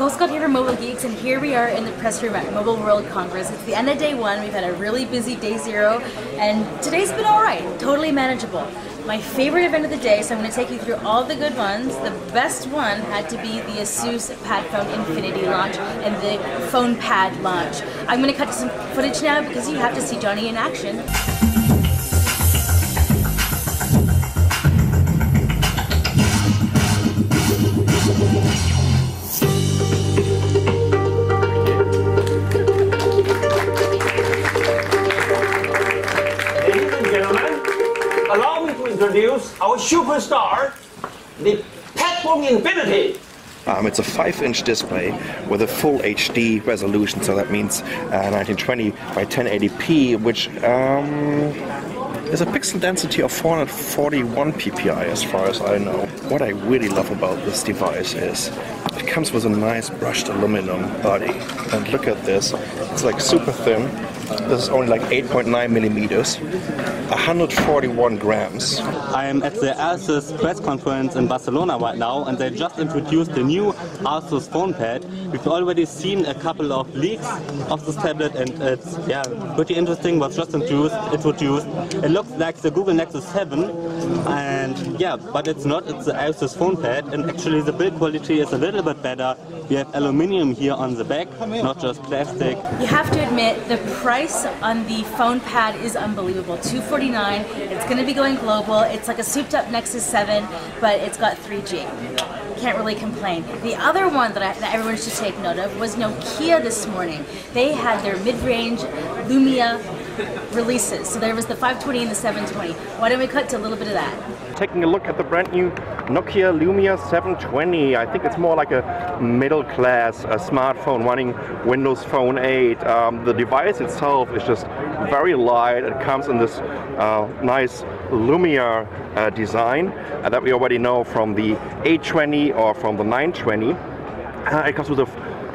Nicole Scott here from Mobile Geeks, and here we are in the press room at Mobile World Congress. It's the end of day one. We've had a really busy day zero, and today's been all right, totally manageable. My favorite event of the day, so I'm going to take you through all the good ones. The best one had to be the Asus PadFone Infinity launch and the FonePad launch. I'm going to cut to some footage now because you have to see Johnny in action. Allow me to introduce our superstar, the PadFone Infinity. Um, it's a 5-inch display with a full HD resolution, so that means uh, 1920 by 1080p, which um, is a pixel density of 441 ppi as far as I know. What I really love about this device is it comes with a nice brushed aluminum body. And look at this, it's like super thin. This is only like 8.9 millimeters, 141 grams. I'm at the Asus press conference in Barcelona right now, and they just introduced the new Asus FonePad. We've already seen a couple of leaks of this tablet, and it's yeah pretty interesting. Was just introduced. Introduced. It looks like the Google Nexus 7, and yeah, but it's not. It's the Asus FonePad, and actually the build quality is a little bit better. We have aluminium here on the back, not just plastic. You have to admit, the price on the FonePad is unbelievable. 249 It's going to be going global. It's like a souped up Nexus 7, but it's got 3G. Can't really complain. The other one that, I, that everyone should take note of was Nokia this morning. They had their mid-range Lumia releases. So there was the 520 and the 720. Why don't we cut to a little bit of that? Taking a look at the brand new Nokia Lumia 720. I think it's more like a middle class a smartphone running Windows Phone 8. Um, the device itself is just very light. It comes in this uh, nice Lumia uh, design uh, that we already know from the 820 or from the 920. Uh, it comes with a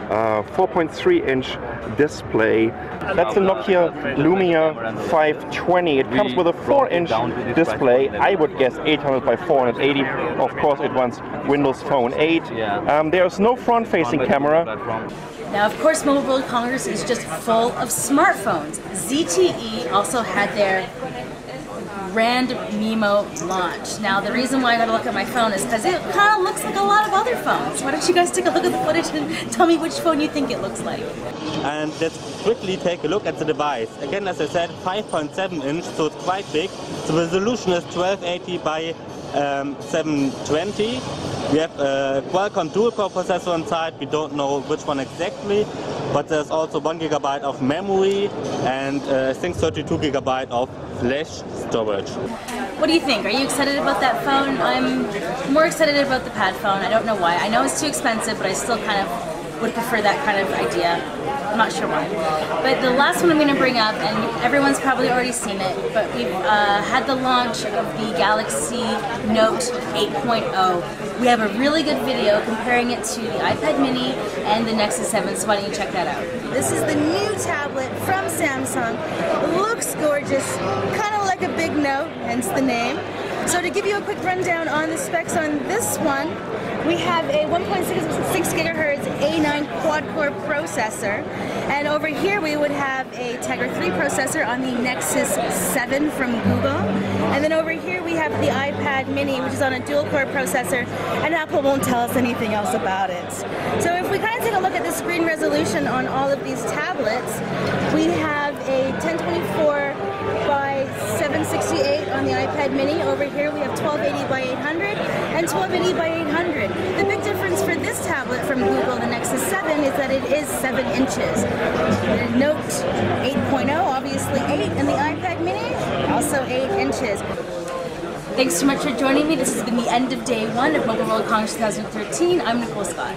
uh, 4.3 inch display. That's the Nokia Lumia 520. It comes with a 4 inch display. I would guess 800 by 480. Of course, it runs Windows Phone 8. Um, there's no front facing camera. Now, of course, Mobile World Congress is just full of smartphones. ZTE also had their Grand Memo launch. Now, the reason why I got to look at my phone is because it kind of looks like a lot of other phones. Why don't you guys take a look at the footage and tell me which phone you think it looks like? And let's quickly take a look at the device. Again, as I said, 5.7 inch, so it's quite big. The resolution is 1280 by um, 720. We have a Qualcomm dual-core processor inside. We don't know which one exactly, but there's also one gigabyte of memory and uh, I think 32 gigabyte of flash storage. What do you think? Are you excited about that phone? I'm more excited about the PadFone. I don't know why. I know it's too expensive, but I still kind of would prefer that kind of idea. I'm not sure why. But the last one I'm going to bring up, and everyone's probably already seen it, but we've uh, had the launch of the Galaxy Note 8.0. We have a really good video comparing it to the iPad mini and the Nexus 7, so why don't you check that out? This is the new tablet from Samsung. It looks gorgeous, kind of like a big note, hence the name. So to give you a quick rundown on the specs on this one, we have a 1.6 gigahertz A9 quad-core processor, and over here we would have a Tegra 3 processor on the Nexus 7 from Google, and then over here we have the iPad mini, which is on a dual-core processor, and Apple won't tell us anything else about it. So if we kind of take a look at the screen resolution on all of these tablets, we have a 1024 by 768 on the iPad mini. Over here we have 1280 by 800 and 1280 by 800. The big difference for this tablet from Google, the Nexus 7, is that it is 7 inches. Note 8.0, obviously 8, and the iPad mini, also 8 inches. Thanks so much for joining me. This has been the end of day one of Mobile World Congress 2013. I'm Nicole Scott.